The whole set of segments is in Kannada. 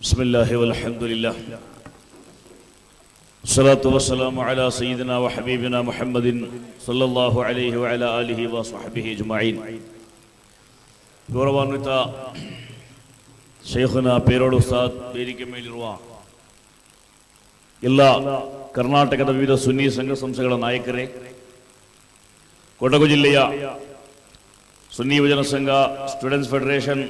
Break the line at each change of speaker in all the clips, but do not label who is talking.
بسم الله والحمد لله الصلاة والسلام على سيدنا وحبيبنا محمد صلى الله عليه وعلى آله وصحبه أجمعين ಗೌರವಾನ್ವಿತ ಶೇಖನ ಪೇರೋಡು ಉಸ್ತಾದ್ ವೇದಿಕೆ ಮೇಲಿರುವ ಎಲ್ಲ ಕರ್ನಾಟಕದ ವಿವಿಧ ಸುನ್ನಿ ಸಂಘ ಸಂಸ್ಥೆಗಳ ನಾಯಕರೇ ಕೊಡಗು ಜಿಲ್ಲೆಯ ಸುನ್ನಿ ಯುವಜನ ಸಂಘ ಸ್ಟೂಡೆಂಟ್ಸ್ ಫೆಡರೇಷನ್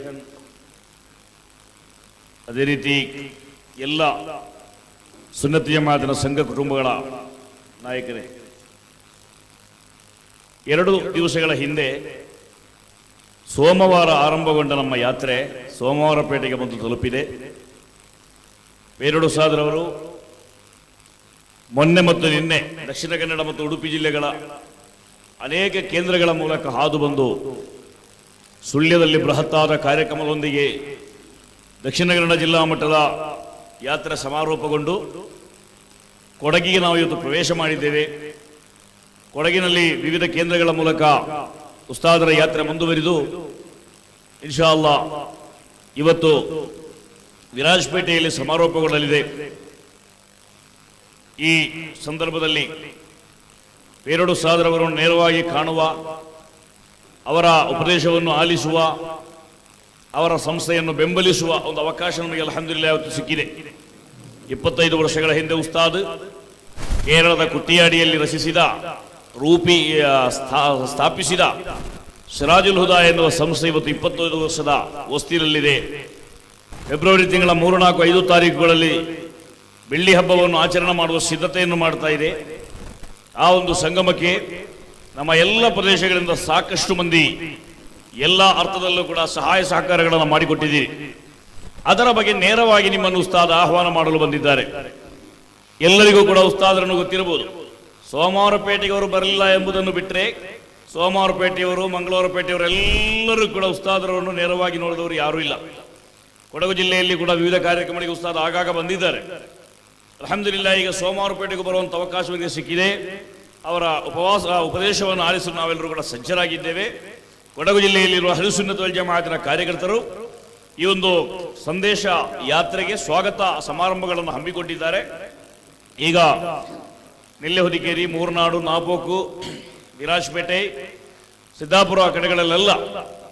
ಅದೇ ರೀತಿ ಎಲ್ಲ ಸುನ್ನತಿಯ ಮಾತಿನ ಸಂಘ ಕುಟುಂಬಗಳ ನಾಯಕರೇ, ಎರಡು ದಿವಸಗಳ ಹಿಂದೆ ಸೋಮವಾರ ಆರಂಭಗೊಂಡ ನಮ್ಮ ಯಾತ್ರೆ ಸೋಮವಾರ ಪೇಟೆಗೆ ಬಂದು ತಲುಪಿದೆ. ಬೇರಡು ಸಾದರವರು ಮೊನ್ನೆ ಮತ್ತು ನಿನ್ನೆ ದಕ್ಷಿಣ ಕನ್ನಡ ಮತ್ತು ಉಡುಪಿ ಜಿಲ್ಲೆಗಳ ಅನೇಕ ಕೇಂದ್ರಗಳ ಮೂಲಕ ಹಾದು ಬಂದು ಸುಳ್ಯದಲ್ಲಿ ಬೃಹತ್ತಾದ ಕಾರ್ಯಕ್ರಮದೊಂದಿಗೆ ದಕ್ಷಿಣ ಕನ್ನಡ ಜಿಲ್ಲಾ ಮಟ್ಟದ ಯಾತ್ರೆ ಸಮಾರೋಪಗೊಂಡು ಕೊಡಗಿಗೆ ನಾವು ಇವತ್ತು ಪ್ರವೇಶ ಮಾಡಿದ್ದೇವೆ. ಕೊಡಗಿನಲ್ಲಿ ವಿವಿಧ ಕೇಂದ್ರಗಳ ಮೂಲಕ ಉಸ್ತಾದರ ಯಾತ್ರೆ ಮುಂದುವರಿದು ಇನ್ಶಾ ಅಲ್ಲಾ ಇವತ್ತು ವಿರಾಜಪೇಟೆಯಲ್ಲಿ ಸಮಾರೋಪಗೊಳ್ಳಲಿದೆ. ಈ ಸಂದರ್ಭದಲ್ಲಿ ಬೇರೆಡು ಸಾದರವರನ್ನು ನೇರವಾಗಿ ಕಾಣುವ, ಅವರ ಉಪದೇಶವನ್ನು ಆಲಿಸುವ ಅವರ ಸಂಸ್ಥೆಯನ್ನು ಬೆಂಬಲಿಸುವ ಒಂದು ಅವಕಾಶ ನಮಗೆ ಅಲ್ಹಮ್ದುಲಿಲ್ಲ ಇವತ್ತು ಸಿಕ್ಕಿದೆ. ಇಪ್ಪತ್ತೈದು ವರ್ಷಗಳ ಹಿಂದೆ ಉಸ್ತಾದ್ ಕೇರಳದ ಕುಟ್ಟಿಯಾಡಿಯಲ್ಲಿ ರಚಿಸಿದ, ರೂಪಿ ಸ್ಥಾ- ಸ್ಥಾಪಿಸಿದ ಸಿರಾಜುಲ್ ಹುದಾ ಎನ್ನುವ ಸಂಸ್ಥೆ ಇವತ್ತು ಇಪ್ಪತ್ತೈದು ವರ್ಷದ ಹೊಸ್ತಿನಲ್ಲಿದೆ ಫೆಬ್ರವರಿ ತಿಂಗಳ ಮೂರು ನಾಲ್ಕು ಐದು ತಾರೀಕುಗಳಲ್ಲಿ ಬೆಳ್ಳಿ ಹಬ್ಬವನ್ನು ಆಚರಣೆ ಮಾಡುವ ಸಿದ್ಧತೆಯನ್ನು ಮಾಡ್ತಾ ಇದೆ. ಆ ಒಂದು ಸಂಗಮಕ್ಕೆ ನಮ್ಮ ಎಲ್ಲ ಪ್ರದೇಶಗಳಿಂದ ಸಾಕಷ್ಟು ಮಂದಿ ಎಲ್ಲ ಅರ್ಥದಲ್ಲೂ ಕೂಡ ಸಹಾಯ ಸಹಕಾರಗಳನ್ನು ಮಾಡಿಕೊಟ್ಟಿದ್ದೀರಿ. ಅದರ ಬಗ್ಗೆ ನೇರವಾಗಿ ನಿಮ್ಮನ್ನು ಉಸ್ತಾದ ಆಹ್ವಾನ ಮಾಡಲು ಬಂದಿದ್ದಾರೆ. ಎಲ್ಲರಿಗೂ ಕೂಡ ಉಸ್ತಾದರನ್ನು ಗೊತ್ತಿರಬಹುದು. ಸೋಮವಾರಪೇಟೆಗೆ ಅವರು ಬರಲಿಲ್ಲ ಎಂಬುದನ್ನು ಬಿಟ್ಟರೆ ಸೋಮವಾರಪೇಟೆಯವರು ಮಂಗಳವಾರಪೇಟೆಯವರು ಎಲ್ಲರೂ ಕೂಡ ಉಸ್ತಾದರನ್ನು ನೇರವಾಗಿ ನೋಡಿದವರು ಯಾರೂ ಇಲ್ಲ. ಕೊಡಗು ಜಿಲ್ಲೆಯಲ್ಲಿ ಕೂಡ ವಿವಿಧ ಕಾರ್ಯಕ್ರಮಗಳಿಗೆ ಉಸ್ತಾದ ಆಗಾಗ ಬಂದಿದ್ದಾರೆ. ಅಲ್ಹಮ್ದುಲಿಲ್ಲ ಈಗ ಸೋಮವಾರಪೇಟೆಗೆ ಬರುವಂಥ ಅವಕಾಶ ಇವರಿಗೆ ಸಿಕ್ಕಿದೆ. ಅವರ ಉಪವಾಸ, ಉಪದೇಶವನ್ನು ಆಲಿಸಲು ನಾವೆಲ್ಲರೂ ಕೂಡ ಸಜ್ಜರಾಗಿದ್ದೇವೆ. ಕೊಡಗು ಜಿಲ್ಲೆಯಲ್ಲಿರುವ ಹರಿಸುನ್ನತ ಜಮಾತಿನ ಕಾರ್ಯಕರ್ತರು ಈ ಒಂದು ಸಂದೇಶ ಯಾತ್ರೆಗೆ ಸ್ವಾಗತ ಸಮಾರಂಭಗಳನ್ನು ಹಮ್ಮಿಕೊಂಡಿದ್ದಾರೆ. ಈಗ ನೆಲ್ಲೆಹುದಿಕೇರಿ ಮೂರ್ನಾಡು, ನಾಪೋಕು, ವಿರಾಜಪೇಟೆ, ಸಿದ್ದಾಪುರ ಕಡೆಗಳಲ್ಲೆಲ್ಲ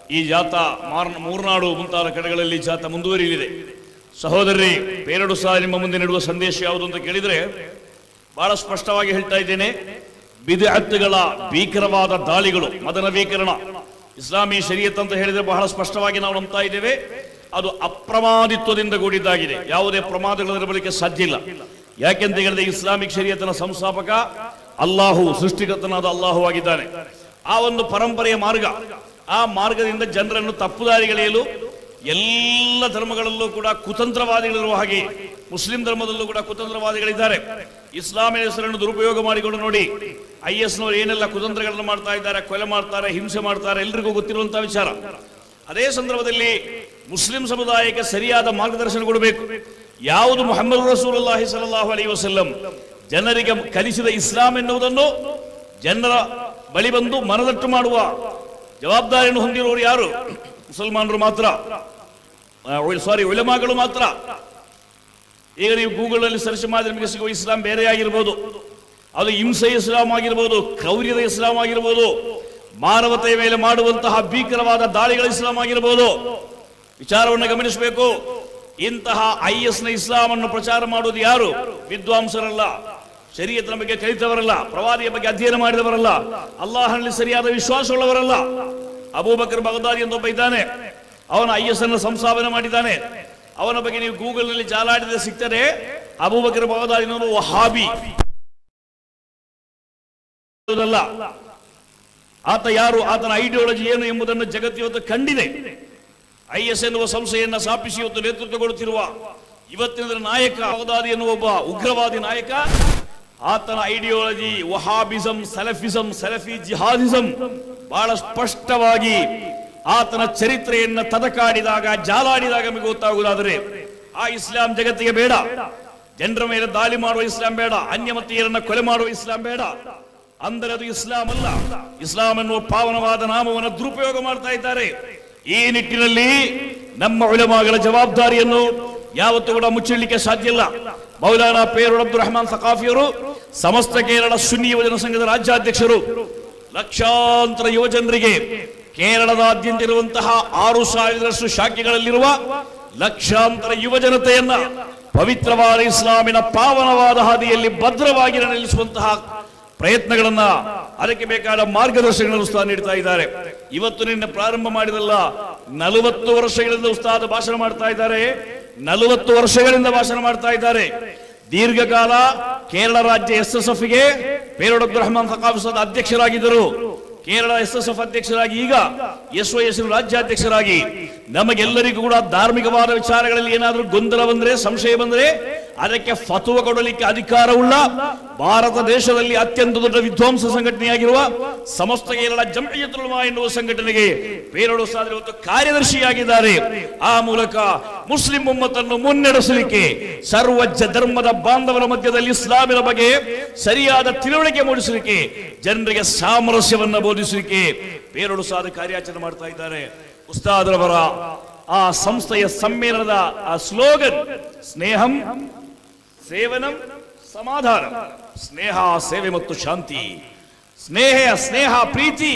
ಈ ಜಾಥಾ ಮಾರ್ ಮೂರ್ನಾಡು ಮುಂತಾದ ಕಡೆಗಳಲ್ಲಿ ಜಾಥಾ ಮುಂದುವರಿಯಲಿದೆ. ಸಹೋದರಿ ಬೇರೆಡು ಸಹ ನಿಮ್ಮ ಮುಂದೆ ನೀಡುವ ಸಂದೇಶ ಯಾವುದು ಅಂತ ಕೇಳಿದರೆ ಬಹಳ ಸ್ಪಷ್ಟವಾಗಿ ಹೇಳ್ತಾ ಇದ್ದೇನೆ. ಬಿದ್ಅತ್ಗಳ ಭೀಕರವಾದ ದಾಳಿಗಳು, ಮದನ ಭೀಕರಣ ಇಸ್ಲಾಮಿ ಶರೀಯತ್ ಅಂತ ಹೇಳಿದರೆ ಬಹಳ ಸ್ಪಷ್ಟವಾಗಿ ನಾವು ನಂಬ್ತಾ ಇದ್ದೇವೆ. ಅದು ಅಪ್ರಮಾದಿತ್ವದಿಂದ ಕೂಡಿದ್ದಾಗಿದೆ. ಯಾವುದೇ ಪ್ರಮಾದಗಳಿರಬಲಿಕ್ಕೆ ಸಾಧ್ಯ ಇಲ್ಲ. ಯಾಕೆಂತ ಹೇಳಿದ್ರೆ ಇಸ್ಲಾಮಿಕ್ ಶರೀಯತನ ಸಂಸ್ಥಾಪಕ ಅಲ್ಲಾಹು, ಸೃಷ್ಟಿಕರ್ತನಾದ ಅಲ್ಲಾಹು ಆಗಿದ್ದಾನೆ. ಆ ಒಂದು ಪರಂಪರೆಯ ಮಾರ್ಗ, ಆ ಮಾರ್ಗದಿಂದ ಜನರನ್ನು ತಪ್ಪುದಾರಿಗೆಳೆಯಲು ಎಲ್ಲ ಧರ್ಮಗಳಲ್ಲೂ ಕೂಡ ಕುತಂತ್ರವಾದಿಗಳಿರುವ ಹಾಗೆ, ಮುಸ್ಲಿಂ ಧರ್ಮದಲ್ಲೂ ಕೂಡ ಕುತಂತ್ರವಾದಿಗಳಿದ್ದಾರೆ. ಇಸ್ಲಾಮಿನ ಹೆಸರನ್ನು ದುರುಪಯೋಗ ಮಾಡಿಕೊಂಡು ನೋಡಿ. ಐ ಎಸ್ ನವರು ಏನೆಲ್ಲ ಕುತಂತ್ರಗಳನ್ನು ಮಾಡ್ತಾ ಇದ್ದಾರೆ, ಕೊಲೆ ಮಾಡ್ತಾರೆ, ಹಿಂಸೆ ಮಾಡ್ತಾರೆ, ಎಲ್ರಿಗೂ ಗೊತ್ತಿರುವಂತಹ ವಿಚಾರ. ಅದೇ ಸಂದರ್ಭದಲ್ಲಿ ಮುಸ್ಲಿಂ ಸಮುದಾಯಕ್ಕೆ ಸರಿಯಾದ ಮಾರ್ಗದರ್ಶನ ಕೊಡಬೇಕು. ಯಾವುದು ಮೊಹಮ್ಮದ್ ರಸೂಲುಲ್ಲಾಹಿ ಸಲಾಹು ಅಲಿ ವಸಲ್ಲಂ ಜನರಿಗೆ ಕಲಿಸಿದ ಇಸ್ಲಾಂ ಎನ್ನುವುದನ್ನು ಜನರ ಬಳಿ ಬಂದು ಮನದಟ್ಟು ಮಾಡುವ ಜವಾಬ್ದಾರಿಯನ್ನು ಹೊಂದಿರುವವರು ಯಾರು? ಮುಸಲ್ಮಾನರು ಮಾತ್ರ. ಸಾರಿ ಉಳಮಾಗಳು ಮಾತ್ರ. ಈಗ ನೀವು ಗೂಗಲ್ ಅಲ್ಲಿ ಸರ್ಚ್ ಮಾಡಿದ್ರೆ ನಿಮಗೆ ಸಿಗುವ ಇಸ್ಲಾಂ ಬೇರೆ ಆಗಿರ್ಬೋದು ಅದು ಹಿಂಸೆಯ ಇಸ್ಲಾಂ ಆಗಿರ್ಬೋದು, ಕ್ರೌರ್ಯದ ಇಸ್ಲಾಂ ಆಗಿರ್ಬೋದು, ಮಾನವತೆಯ ಮೇಲೆ ಮಾಡುವಂತಹ ಭೀಕರವಾದ ದಾಳಿಗಳ ಇಸ್ಲಾಂ ಆಗಿರ್ಬೋದು. ವಿಚಾರವನ್ನು ಗಮನಿಸಬೇಕು. ಇಂತಹ ಐ ನ ಇಸ್ಲಾಂ ಅನ್ನು ಪ್ರಚಾರ ಮಾಡುವುದು ಯಾರು? ವಿದ್ವಾಂಸರಲ್ಲ, ಶರೀಯತನ ಬಗ್ಗೆ ಕಲಿತವರಲ್ಲ, ಪ್ರವಾದಿಯ ಬಗ್ಗೆ ಅಧ್ಯಯನ ಮಾಡಿದವರಲ್ಲ, ಅಲ್ಲಾಹನಲ್ಲಿ ಸರಿಯಾದ ವಿಶ್ವಾಸವುಳ್ಳವರಲ್ಲ. ಅಬೂಬಕರ್ ಬಗದಾದಿ ಎಂದೊಬ್ಬ ಇದ್ದಾನೆ. ಅವನ ಐ ಎಸ್ ಅನ್ನು ಸಂಸ್ಥಾಪನೆ ಮಾಡಿದ್ದಾನೆ. ಅವನ ಬಗ್ಗೆ ನೀವು ಗೂಗಲ್ನಲ್ಲಿ ಜಾಲಾಡಿದ್ರೆ ಸಿಗ್ತದೆ. ಅಬೂಬಕರ್ ಬಗದಾದಿ ಅಲ್ಲ ಆತ ಯಾರು? ಆತನ ಐಡಿಯಾಲಜಿ ಏನು ಎಂಬುದನ್ನು ಜಗತ್ತು ಇವತ್ತು ಕಂಡಿದೆ. ಐ ಎಸ್ ಎನ್ನುವ ಸಂಸ್ಥೆಯನ್ನು ಸ್ಥಾಪಿಸಿ ಇವತ್ತು ನೇತೃತ್ವಗೊಳ್ಳುತ್ತಿರುವ ಇವತ್ತಿನ ನಾಯಕ ಅವಧಾದಿ ಎನ್ನುವ ಒಬ್ಬ ಉಗ್ರವಾದಿ ನಾಯಕ, ಆತನ ideology Wahhabism, Salafism, Salafi jihadism ಬಹಳ ಸ್ಪಷ್ಟವಾಗಿ ಆತನ ಚರಿತ್ರೆಯನ್ನ ತದಕಾಡಿದಾಗ, ಜಾಲಾಡಿದಾಗ ನಮಗೆ ಗೊತ್ತಾಗುವುದಾದರೆ ಆ ಇಸ್ಲಾಂ ಜಗತ್ತಿಗೆ ಬೇಡ. ಜನರ ಮೇಲೆ ದಾಳಿ ಮಾಡುವ ಇಸ್ಲಾಂ ಬೇಡ. ಅನ್ಯಮತೀಯರನ್ನ ಕೊಲೆ ಮಾಡುವ ಇಸ್ಲಾಂ ಬೇಡ. ಅಂದರೆ ಅದು ಇಸ್ಲಾಂ ಅಲ್ಲ. ಇಸ್ಲಾಂ ಎನ್ನುವ ಪಾವನವಾದ ನಾಮವನ್ನು ದುರುಪಯೋಗ ಮಾಡ್ತಾ ಇದ್ದಾರೆ. ಈ ನಿಟ್ಟಿನಲ್ಲಿ ನಮ್ಮ ಉಳಮಾಗಳ ಜವಾಬ್ದಾರಿಯನ್ನು ಯಾವತ್ತೂ ಕೂಡ ಮುಚ್ಚಿಡ್ಲಿಕ್ಕೆ ಸಾಧ್ಯ ಇಲ್ಲ. ಮೌಲಾನಾ ಪೇರುಡ್ ಅಬ್ದುಲ್ ರಹಮಾನ್ ಸಕಾಫಿಯವರು ಸಮಸ್ತ ಕೇರಳ ಸುನ್ನಿ ಯುವಜನ ಸಂಘದ ರಾಜ್ಯಾಧ್ಯಕ್ಷರು, ಲಕ್ಷಾಂತರ ಯುವಜನರಿಗೆ ಕೇರಳದಾದ್ಯಂತ ಇರುವಂತಹ ಆರು ಸಾವಿರದಷ್ಟು ಶಾಖೆಗಳಲ್ಲಿರುವ ಲಕ್ಷಾಂತರ ಯುವಜನತೆಯನ್ನ ಪವಿತ್ರವಾದ ಇಸ್ಲಾಮಿನ ಪಾವನವಾದ ಹಾದಿಯಲ್ಲಿ ಭದ್ರವಾಗಿ ನಿಲ್ಲಿಸುವಂತಹ ಪ್ರಯತ್ನಗಳನ್ನ ಅದಕ್ಕೆ ಬೇಕಾದ ಮಾರ್ಗದರ್ಶನಗಳನ್ನು ಉಸ್ತಾದ ನೀಡ್ತಾ ಇದ್ದಾರೆ. ಇವತ್ತು ನಿನ್ನ ಪ್ರಾರಂಭ ಮಾಡಿದಲ್ಲ, ನಲವತ್ತು ವರ್ಷಗಳಿಂದ ಉಸ್ತಾದ ಭಾಷಣ ಮಾಡ್ತಾ ಇದ್ದಾರೆ. ನಲವತ್ತು ವರ್ಷಗಳಿಂದ ಭಾಷಣ ಮಾಡ್ತಾ ಇದ್ದಾರೆ. ದೀರ್ಘಕಾಲ ಕೇರಳ ರಾಜ್ಯ ಎಸ್ ಎಸ್ ಎಫ್ಗೆ ಪೇರೋಡ್ ಅಬ್ದುಲ್ ರಹಮಾನ್ ಸಕಾಫ್ ಅಧ್ಯಕ್ಷರಾಗಿದ್ದರು. ಕೇರಳ ಎಸ್ ಎಸ್ ಎಫ್ ಅಧ್ಯಕ್ಷರಾಗಿ ಈಗ ಎಸ್ ವೈ ಎಸ್ ರಾಜ್ಯಾಧ್ಯಕ್ಷರಾಗಿ ನಮಗೆಲ್ಲರಿಗೂ ಕೂಡ ಧಾರ್ಮಿಕವಾದ ವಿಚಾರಗಳಲ್ಲಿ ಏನಾದರೂ ಗೊಂದಲ ಬಂದ್ರೆ, ಸಂಶಯ ಬಂದ್ರೆ ಅದಕ್ಕೆ ಫತುವ ಕೊಡಲಿಕ್ಕೆ ಅಧಿಕಾರವುಳ್ಳ ಭಾರತ ದೇಶದಲ್ಲಿ ಅತ್ಯಂತ ದೊಡ್ಡ ವಿಧ್ವಂಸ ಸಂಘಟನೆಯಾಗಿರುವ ಸಮಸ್ತ ಕೇರಳ ಜಮಯತುಲ್ಮಾ ಎನ್ನುವ ಸಂಘಟನೆಗೆ ಬೇರೋಡು ಸಾದ್ರೆ ಇವತ್ತು ಕಾರ್ಯದರ್ಶಿಯಾಗಿದ್ದಾರೆ. ಆ ಮೂಲಕ ಮುಸ್ಲಿಂ ಉಮ್ಮತ್ತನ್ನು ಮುನ್ನಡೆಸಲಿಕ್ಕೆ ಸರ್ವ ಧರ್ಮದ ಬಾಂಧವರ ಮಧ್ಯದಲ್ಲಿ ಇಸ್ಲಾಮಿನ ಬಗ್ಗೆ ಸರಿಯಾದ ತಿಳುವಳಿಕೆ ಮೂಡಿಸಲಿಕ್ಕೆ, ಜನರಿಗೆ ಸಾಮರಸ್ಯವನ್ನು ಬೋಧಿಸಲಿಕ್ಕೆ ಬೇರೋಡು ಸಾದ ಕಾರ್ಯಾಚರಣೆ ಮಾಡ್ತಾ ಇದ್ದಾರೆ. ಉಸ್ತಾದರವರ ಆ ಸಂಸ್ಥೆಯ ಸಮ್ಮೇಳನದ ಆ ಸ್ಲೋಗನ್, ಸ್ನೇಹಂ ಸೇವನಂ, ಸಮಾಧಾನ. ಸ್ನೇಹ, ಸೇವೆ ಮತ್ತು ಶಾಂತಿ. ಸ್ನೇಹ ಸ್ನೇಹ, ಪ್ರೀತಿ.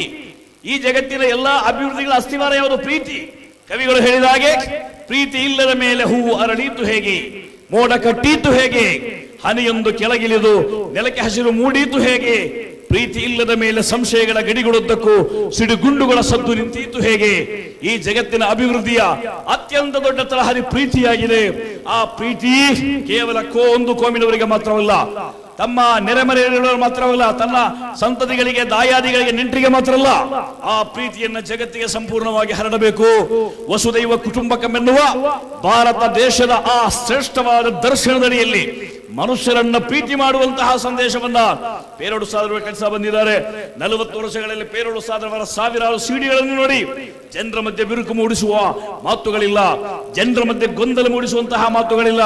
ಈ ಜಗತ್ತಿನ ಎಲ್ಲಾ ಅಭಿವೃದ್ಧಿಗಳ ಅಸ್ತಿವಾರ ಯಾವುದು? ಪ್ರೀತಿ. ಕವಿಗಳು ಹೇಳಿದ ಹಾಗೆ, ಪ್ರೀತಿ ಇಲ್ಲದ ಮೇಲೆ ಹೂವು ಅರಳೀತು ಹೇಗೆ? ಮೋಡ ಕಟ್ಟೀತು ಹೇಗೆ? ಹನಿಯೊಂದು ಕೆಳಗಿಳಿದು ನೆಲಕ್ಕೆ ಹಸಿರು ಮೂಡೀತು ಹೇಗೆ? ಪ್ರೀತಿ ಇಲ್ಲದ ಮೇಲೆ ಸಂಶಯಗಳ ಗಡಿಗಳುದ್ದಕ್ಕೂ ಸಿಡಿಗುಂಡುಗಳ ಸದ್ದು ನಿಂತೀತು ಹೇಗೆ? ಈ ಜಗತ್ತಿನ ಅಭಿವೃದ್ಧಿಯ ಅತ್ಯಂತ ದೊಡ್ಡ ತರಹರಿ ಪ್ರೀತಿಯಾಗಿದೆ. ಆ ಪ್ರೀತಿ ಕೇವಲ ಕೋ ಒಂದು ಕೋಮಿನವರಿಗೆ ಮಾತ್ರವಲ್ಲ, ತಮ್ಮ ನೆರೆಮರೆಯವರು ಮಾತ್ರವಲ್ಲ, ತನ್ನ ಸಂತತಿಗಳಿಗೆ, ದಾಯಾದಿಗಳಿಗೆ, ನೆಂಟರಿಗೆ ಮಾತ್ರ ಅಲ್ಲ ಆ ಪ್ರೀತಿಯನ್ನ ಜಗತ್ತಿಗೆ ಸಂಪೂರ್ಣವಾಗಿ ಹರಡಬೇಕು. ವಸುದೈವ ಕುಟುಂಬಕಮೆನ್ನುವ ಭಾರತ ದೇಶದ ಆ ಶ್ರೇಷ್ಠವಾದ ದರ್ಶನದಡಿಯಲ್ಲಿ ಮನುಷ್ಯರನ್ನ ಪ್ರೀತಿ ಮಾಡುವಂತಹ ಸಂದೇಶವನ್ನ ಪೇರೋಡು ಸಾದರ ಕೆಲಸ ಬಂದಿದ್ದಾರೆ. ನಲವತ್ತು ವರ್ಷಗಳಲ್ಲಿ ಪೇರೋಡು ಸಾಧರವರ ಸಾವಿರಾರು ಸಿಡಿಗಳನ್ನು ನೋಡಿ ಜನರ ಮಧ್ಯೆ ಬಿರುಕು ಮೂಡಿಸುವ ಮಾತುಗಳಿಲ್ಲ. ಜನರ ಮಧ್ಯೆ ಗೊಂದಲ ಮೂಡಿಸುವಂತಹ ಮಾತುಗಳಿಲ್ಲ.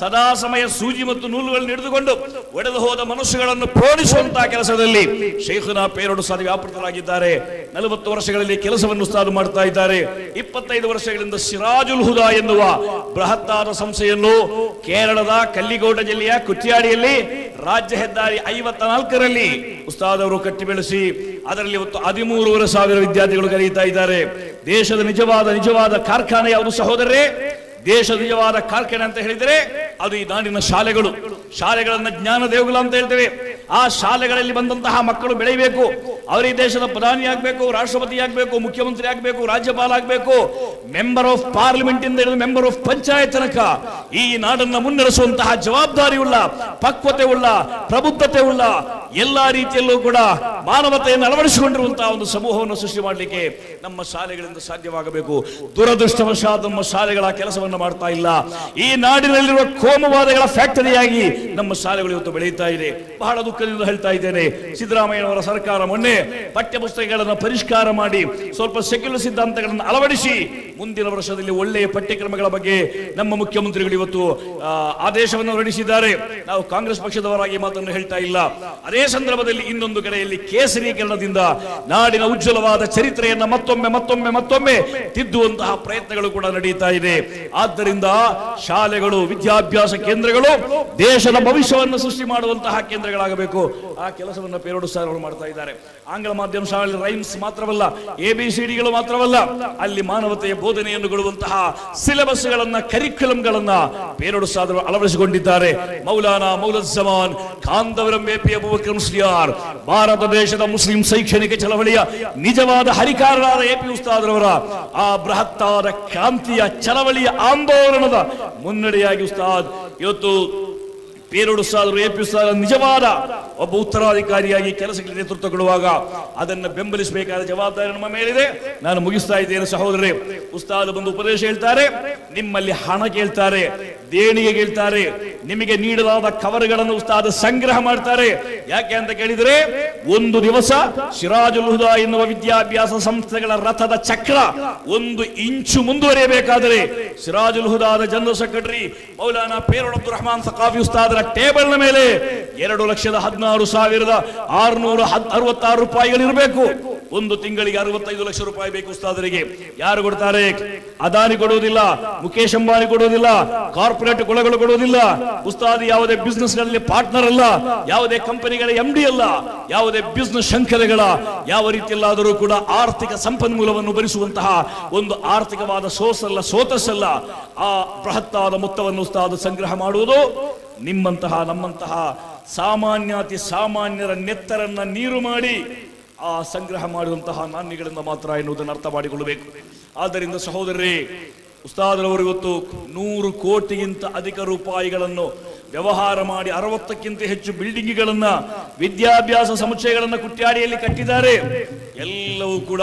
ಸದಾ ಸಮಯ ಸೂಜಿ ಮತ್ತು ನೂಲುಗಳನ್ನು ಹಿಡಿದುಕೊಂಡು ಒಡೆದು ಹೋದ ಮನುಷ್ಯಗಳನ್ನು ಪ್ರೋಣಿಸುವಂತಹ ಕೆಲಸದಲ್ಲಿ ಶೇಖುನಾ ಪೇರೋಡು ಸಾಧಿ ವ್ಯಾಪೃತರಾಗಿದ್ದಾರೆ. ನಲವತ್ತು ವರ್ಷಗಳಲ್ಲಿ ಕೆಲಸವನ್ನು ಸಾಧು ಮಾಡ್ತಾ ಇದ್ದಾರೆ. ಇಪ್ಪತ್ತೈದು ವರ್ಷಗಳಿಂದ ಸಿರಾಜುಲ್ ಹುದಾ ಎನ್ನುವ ಬೃಹತ್ತಾದ ಸಂಸ್ಥೆಯನ್ನು ಕೇರಳದ ಕಲ್ಲಿಗೋಟ ಜಿಲ್ಲೆಯ ಕುಚ್ಚಿಯಾಡಿಯಲ್ಲಿ ರಾಜ್ಯ ಹೆದ್ದಾರಿ ಐವತ್ತ ನಾಲ್ಕರಲ್ಲಿ ಉಸ್ತಾದ್ ಅವರು ಕಟ್ಟಿ ಬೆಳೆಸಿ, ಅದರಲ್ಲಿ ಇವತ್ತು ಹದಿಮೂರುವರೆ ಸಾವಿರ ವಿದ್ಯಾರ್ಥಿಗಳು ಕಲಿಯುತ್ತಾ ಇದ್ದಾರೆ. ದೇಶದ ನಿಜವಾದ ನಿಜವಾದ ಕಾರ್ಖಾನೆ ಯಾವುದು ಸಹೋದರರೇ? ದೇಶದ ನಿಜವಾದ ಕಾರ್ಖಾನೆ ಅಂತ ಹೇಳಿದರೆ ಅದು ಈ ನಾಡಿನ ಶಾಲೆಗಳು. ಶಾಲೆಗಳನ್ನ ಜ್ಞಾನ ದೇವಗಳು ಅಂತ ಹೇಳ್ತೇವೆ. ಆ ಶಾಲೆಗಳಲ್ಲಿ ಬಂದಂತಹ ಮಕ್ಕಳು ಬೆಳೆಯಬೇಕು. ಅವರಿಗೆ ದೇಶದ ಪ್ರಧಾನಿ ಆಗಬೇಕು, ರಾಷ್ಟ್ರಪತಿ ಆಗಬೇಕು, ಮುಖ್ಯಮಂತ್ರಿ ಆಗಬೇಕು, ರಾಜ್ಯಪಾಲ ಆಗಬೇಕು. ಮೆಂಬರ್ ಆಫ್ ಪಾರ್ಲಿಮೆಂಟ್ ಇಂದ ಹಿಡಿದು ಮೆಂಬರ್ ಆಫ್ ಪಂಚಾಯತ್ ತನಕ ಈ ನಾಡನ್ನ ಮುನ್ನಡೆಸುವಂತಹ ಜವಾಬ್ದಾರಿ ಉಳ್ಳ ಪಕ್ವತೆ ಉಳ್ಳ ಪ್ರಬುದ್ಧತೆ ಉಳ್ಳ ಎಲ್ಲಾ ರೀತಿಯಲ್ಲೂ ಕೂಡ ಮಾನವತೆಯನ್ನು ಅಳವಡಿಸಿಕೊಂಡಿರುವಂತಹ ಒಂದು ಸಮೂಹವನ್ನು ಸೃಷ್ಟಿ ಮಾಡಲಿಕ್ಕೆ ನಮ್ಮ ಶಾಲೆಗಳಿಂದ ಸಾಧ್ಯವಾಗಬೇಕು. ದುರದೃಷ್ಟವಶಾದ ನಮ್ಮ ಶಾಲೆಗಳ ಕೆಲಸವನ್ನು ಮಾಡ್ತಾ ಇಲ್ಲ. ಈ ನಾಡಿನಲ್ಲಿರುವ ಕೋಮುವಾದಗಳ ಫ್ಯಾಕ್ಟರಿಯಾಗಿ ನಮ್ಮ ಶಾಲೆಗಳು ಇವತ್ತು ಬೆಳೆಯುತ್ತಾ ಇದೆ. ಬಹಳ ದುಃಖದಿಂದ ಹೇಳ್ತಾ ಇದ್ದೇನೆ, ಸಿದ್ದರಾಮಯ್ಯನವರ ಸರ್ಕಾರ ಮೊನ್ನೆ ಪಠ್ಯಪುಸ್ತಕಗಳನ್ನು ಪರಿಷ್ಕಾರ ಮಾಡಿ ಸ್ವಲ್ಪ ಸೆಕ್ಯುಲರ್ ಸಿದ್ಧಾಂತಗಳನ್ನು ಅಳವಡಿಸಿ ಮುಂದಿನ ವರ್ಷದಲ್ಲಿ ಒಳ್ಳೆಯ ಪಠ್ಯಕ್ರಮಗಳ ಬಗ್ಗೆ ನಮ್ಮ ಮುಖ್ಯಮಂತ್ರಿಗಳು ಇವತ್ತು ಆದೇಶವನ್ನು ಹೊರಡಿಸಿದ್ದಾರೆ. ನಾವು ಕಾಂಗ್ರೆಸ್ ಪಕ್ಷದವರಾಗಿ ಮಾತನ್ನು ಹೇಳ್ತಾ ಇಲ್ಲ. ಅದೇ ಸಂದರ್ಭದಲ್ಲಿ ಇನ್ನೊಂದು ಕಡೆಯಲ್ಲಿ ಕೇಸರೀಕರಣದಿಂದ ನಾಡಿನ ಉಜ್ವಲವಾದ ಚರಿತ್ರೆಯನ್ನ ಮತ್ತೊಮ್ಮೆ ಮತ್ತೊಮ್ಮೆ ಮತ್ತೊಮ್ಮೆ ತಿದ್ದುವಂತಹ ಪ್ರಯತ್ನಗಳು ಕೂಡ ನಡೆಯುತ್ತಾ ಇದೆ. ಆದ್ದರಿಂದ ಶಾಲೆಗಳು, ವಿದ್ಯಾಭ್ಯಾಸ ಕೇಂದ್ರಗಳು ದೇಶದ ಭವಿಷ್ಯವನ್ನು ಸೃಷ್ಟಿ ಮಾಡುವಂತಹ ಕೇಂದ್ರಗಳಾಗಬೇಕು. ಆ ಕೆಲಸವನ್ನು ಪೇರೋಡು ಸರ್ ಅವರು ಮಾಡ್ತಾ ಇದ್ದಾರೆ. ಆಂಗ್ಲ ಮಾಧ್ಯಮ ಶಾಲೆ ರೈಮ್ಸ್ ಮಾತ್ರವಲ್ಲ ಎ ಬಿ ಸಿ ಡಿಗಳು ಮಾತ್ರವಲ್ಲ, ಅಲ್ಲಿ ಮಾನವತೆಯ ಬೋಧನೆಯನ್ನು ಕೊಡುವಂತಹ ಸಿಲೆಬಸ್ಗಳನ್ನ ಕರಿಕ್ಯುಲಂಗಳನ್ನ ಪೇರೋಡು ಸಾಧರು ಅಳವಡಿಸಿಕೊಂಡಿದ್ದಾರೆ. ಮೌಲಾನಾ ಮೌಲದ್ ಜಮಾನ್ ಕಾಂದವರಂ ಎಪಿ ಅಬೂಬಕರ್ ಭಾರತ ದೇಶದ ಮುಸ್ಲಿಂ ಶೈಕ್ಷಣಿಕ ಚಳವಳಿಯ ನಿಜವಾದ ಹರಿಕಾರರಾದ ಎಪಿ ಉಸ್ತಾದ್ರವರ ಆ ಬೃಹತ್ತಾದ ಕ್ರಾಂತಿಯ ಚಳವಳಿಯ ಆಂದೋಲನದ ಮುನ್ನಡೆಯಾಗಿ ಉಸ್ತಾದ್, ಇವತ್ತು ಪೇರೋಡು ಸಾದರು ಪಿ ಉಸ್ತಾದ್ ನಿಜವಾದ ಒಬ್ಬ ಉತ್ತರಾಧಿಕಾರಿಯಾಗಿ ಕೆಲಸಕ್ಕೆ ನೇತೃತ್ವ ಕೊಡುವಾಗ ಅದನ್ನು ಬೆಂಬಲಿಸಬೇಕಾದ ಜವಾಬ್ದಾರಿ ನಮ್ಮ ಮೇಲಿದೆ. ನಾನು ಮುಗಿಸ್ತಾ ಇದ್ದೇನೆ ಸಹೋದರರೇ. ಉಸ್ತಾದ ಬಂದು ಉಪದೇಶ ಹೇಳ್ತಾರೆ. ನಿಮ್ಮಲ್ಲಿ ಹಣ ಕೇಳ್ತಾರೆ, ದೇಣಿಗೆ ಕೇಳ್ತಾರೆ ನಿಮಗೆ ನೀಡಲಾದ ಕವರ್ಗಳನ್ನು ಉಸ್ತಾದ ಸಂಗ್ರಹ ಮಾಡ್ತಾರೆ. ಯಾಕೆ ಅಂತ ಕೇಳಿದ್ರೆ, ಒಂದು ದಿವಸ ಸಿರಾಜುಲ್ ಹುದಾ ಎನ್ನುವ ವಿದ್ಯಾಭ್ಯಾಸ ಸಂಸ್ಥೆಗಳ ರಥದ ಚಕ್ರ ಒಂದು ಇಂಚು ಮುಂದುವರಿಯಬೇಕಾದರೆ ಸಿರಾಜುಲ್ ಹುದಾದ ಜನರಲ್ ಸೆಕ್ರೆಟರಿ ಮೌಲಾನಾ ಪೇರೋಡ್ ಅಬ್ದುಲ್ ರಹಮಾನ್ ಸಕಾಫಿ ಉಸ್ತಾದರ ಟೇಬಲ್ನ ಮೇಲೆ ಎರಡು ಲಕ್ಷದ ಹದಿನಾರು ಸಾವಿರದ ಆರುನೂರ ಅರವತ್ತಾರು ರೂಪಾಯಿಗಳು ಇರಬೇಕು ಒಂದು ತಿಂಗಳಿಗೆ ಅರವತ್ತೈದು ಲಕ್ಷ ರೂಪಾಯಿ ಬೇಕು ಉಸ್ತಾದರಿಗೆ. ಯಾರು ಕೊಡ್ತಾರೆ? ಅದಾನಿ ಕೊಡುವುದಿಲ್ಲ ಮುಖೇಶ್ ಅಂಬಾನಿ ಕೊಡುವುದಿಲ್ಲ, ಕಾರ್ಪೊರೇಟ್ ಕುಳಗಳು ಕೊಡುವುದಿಲ್ಲ. ಉಸ್ತಾದಿ ಯಾವುದೇ ಬಿಸ್ನೆಸ್ನಲ್ಲಿ ಪಾರ್ಟ್ನರ್ ಅಲ್ಲ, ಯಾವುದೇ ಕಂಪನಿಗಳ ಎಂ ಡಿ ಅಲ್ಲ, ಯಾವುದೇ ಬಿಸ್ನೆಸ್ ಶಂಕರಗಳ, ಯಾವ ರೀತಿಯಲ್ಲಾದರೂ ಕೂಡ ಆರ್ಥಿಕ ಸಂಪನ್ಮೂಲವನ್ನು ಭರಿಸುವಂತಹ ಒಂದು ಆರ್ಥಿಕವಾದ ಸೋಸಲ್ಲ ಅಲ್ಲ, ಸೋತಸ್ ಅಲ್ಲ. ಆ ಬೃಹತ್ತಾದ ಮೊತ್ತವನ್ನು ಉಸ್ತಾದ ಸಂಗ್ರಹ ಮಾಡುವುದು ನಿಮ್ಮಂತಹ ನಮ್ಮಂತಹ ಸಾಮಾನ್ಯಾತಿ ಸಾಮಾನ್ಯರ ನೆತ್ತರನ್ನ ನೀರು ಮಾಡಿ ಆ ಸಂಗ್ರಹ ಮಾಡುವಂತಹ ನಾಣ್ಯಗಳಿಂದ ಮಾತ್ರ ಎನ್ನುವುದನ್ನು ಅರ್ಥ ಮಾಡಿಕೊಳ್ಳಬೇಕು ಆದ್ದರಿಂದ ಸಹೋದರರೇ, ಉಸ್ತಾದರವರು ಇವತ್ತು ನೂರು ಕೋಟಿಗಿಂತ ಅಧಿಕ ರೂಪಾಯಿಗಳನ್ನು ವ್ಯವಹಾರ ಮಾಡಿ ಅರವತ್ತಕ್ಕಿಂತ ಹೆಚ್ಚು ಬಿಲ್ಡಿಂಗ್ಗಳನ್ನ, ವಿದ್ಯಾಭ್ಯಾಸ ಸಮುಚ್ಚಯಗಳನ್ನ ಕುಟ್ಯಾಡಿಯಲ್ಲಿ ಕಟ್ಟಿದ್ದಾರೆ. ಎಲ್ಲವೂ ಕೂಡ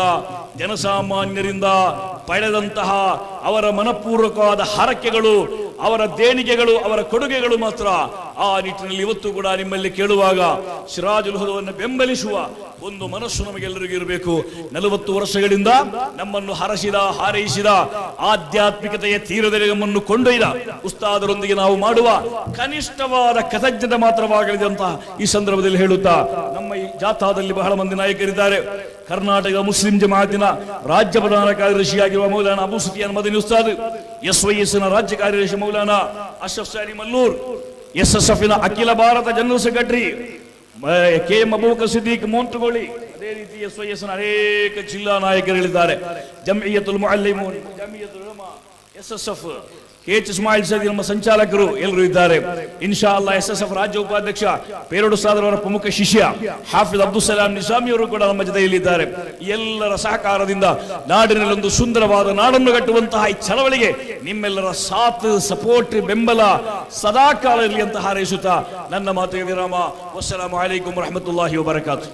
ಜನಸಾಮಾನ್ಯರಿಂದ ಪಡೆದಂತಹ ಅವರ ಮನಪೂರ್ವಕವಾದ ಹರಕೆಗಳು, ಅವರ ದೇಣಿಗೆಗಳು, ಅವರ ಕೊಡುಗೆಗಳು ಮಾತ್ರ ಆ ನಿಟ್ಟಿನಲ್ಲಿ ಇವತ್ತು ಕೂಡ ನಿಮ್ಮಲ್ಲಿ ಕೇಳುವಾಗ ಸಿರಾಜುಲ್ ಹುದವನ್ನು ಬೆಂಬಲಿಸುವ ಒಂದು ಮನಸ್ಸು ನಮಗೆಲ್ಲರಿಗೂ ಇರಬೇಕು. ನಲವತ್ತು ವರ್ಷಗಳಿಂದ ನಮ್ಮನ್ನು ಹರಸಿದ, ಹಾರೈಸಿದ, ಆಧ್ಯಾತ್ಮಿಕತೆಯ ತೀರದಲ್ಲಿ ನಮ್ಮನ್ನು ಕೊಂಡೊಯ್ದ ಉಸ್ತಾದರೊಂದಿಗೆ ನಾವು ಮಾಡುವ ಕನಿಷ್ಠವಾದ ಕೃತಜ್ಞತೆ ಮಾತ್ರವಾಗಲಿದೆ ಅಂತ ಈ ಸಂದರ್ಭದಲ್ಲಿ ಹೇಳುತ್ತಾ ನಮ್ಮ ಈ ಜಾಥಾದಲ್ಲಿ ಬಹಳ ಮಂದಿ ನಾಯಕರಿದ್ದಾರೆ. ಕರ್ನಾಟಕ ಮುಸ್ಲಿಂ ಜಮಾತಿನ ರಾಜ್ಯ ಪ್ರಧಾನ ಕಾರ್ಯದರ್ಶಿಯಾಗಿರುವ ಮೌಲಾನ ಅಬು ಸುಫಿಯಾನ್ ಮದನಿ ಉಸ್ತಾದ್, ಎಸ್ ವೈ ಎಸ್ನ ರಾಜ್ಯ ಕಾರ್ಯದರ್ಶಿ ಮೌಲಾನ ಅಶ್ರಫ್ ಸಾರಿ ಮಲ್ಲೂರ್ ಎಸ್ ಎಸ್ ಎಫ್ನ ಅಖಿಲ ಭಾರತ general secretary K M ಅಬೂಕ Siddique Montugoli ಅದೇ ರೀತಿ ಎಸ್ ವೈ ಎಸ್ನ ಅನೇಕ ಜಿಲ್ಲಾ ನಾಯಕರಿದ್ದಾರೆ Jamiyatul Muallimoon. Jamiyatul Ulama. S S F K H Ismail Sadi ನಮ್ಮ ಸಂಚಾಲಕರು ಎಲ್ಲರೂ ಇದ್ದಾರೆ. ಇನ್ಶಾ ಅಲ್ಲಾ ಎಸ್ ಎಸ್ ಎಫ್ ರಾಜ್ಯ ಉಪಾಧ್ಯಕ್ಷ ಪೇರೋಡು ಸಾದರ್ ಅವರ ಪ್ರಮುಖ ಶಿಷ್ಯ ಹಾಫಿಜ್ ಅಬ್ದುಲ್ ಸಲಾಂ ನಿಜಾಮಿ ಅವರು ಕೂಡ ನಮ್ಮ ಜೊತೆಯಲ್ಲಿದ್ದಾರೆ. ಎಲ್ಲರ ಸಹಕಾರದಿಂದ ನಾಡಿನಲ್ಲಿ ಒಂದು ಸುಂದರವಾದ ನಾಡನ್ನು ಕಟ್ಟುವಂತಹ ಈ ಚಳವಳಿಗೆ ನಿಮ್ಮೆಲ್ಲರ ಸಾತ್ ಸಪೋರ್ಟ್, ಬೆಂಬಲ ಸದಾ ಕಾಲ ಇರಲಿ ಅಂತ ಹಾರೈಸುತ್ತಾ ನನ್ನ ಮಾತು ವಿರಾಮ ವಸ್ಸಲಾಮು ಅಲೈಕುಂ ರಹಮತುಲ್ಲಾಹಿ ವಬರಕಾತು.